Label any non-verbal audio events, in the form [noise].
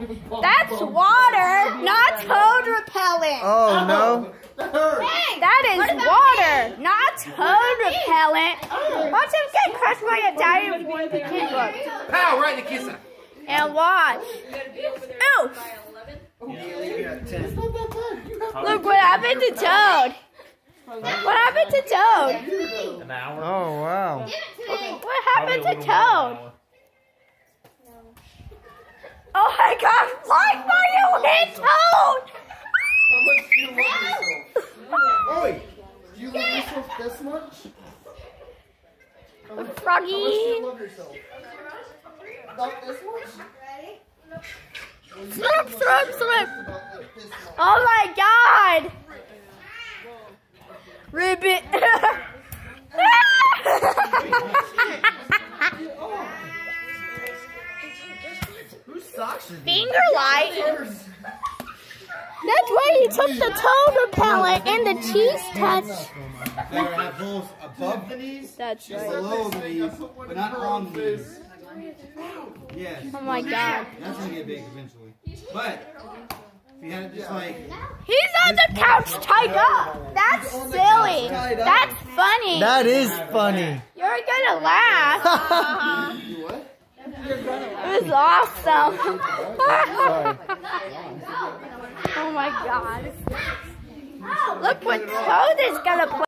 [laughs] That's water, not toad repellent. Oh, oh no. That is water, not toad repellent. Watch him get crushed by a daddy with one kid book. Pow, right in the kisser. And watch. Ooh, It's not that bad. Look what happened to Toad. What happened to Toad? An hour. Oh wow. What happened to Toad? Oh my god, like by you hit Toad! How much do you love yourself? Oi! Do you love yourself this much? How much, how much do Froggy. you love yourself? About this much? Like this much. Oh my god! Ribbit. Whose socks are these? Finger light. That's why he took the toad repellent and the cheese touch. Better have holes above the knees, That's right. below the knees, but not on the knees. Yes, Oh my god. that's gonna get big eventually. But if you had it just like He's on the couch tied up. That's silly. That's funny. That is funny. You're gonna laugh. [laughs] You what? It was awesome. [laughs] oh my god. Oh, look what Toad is gonna play.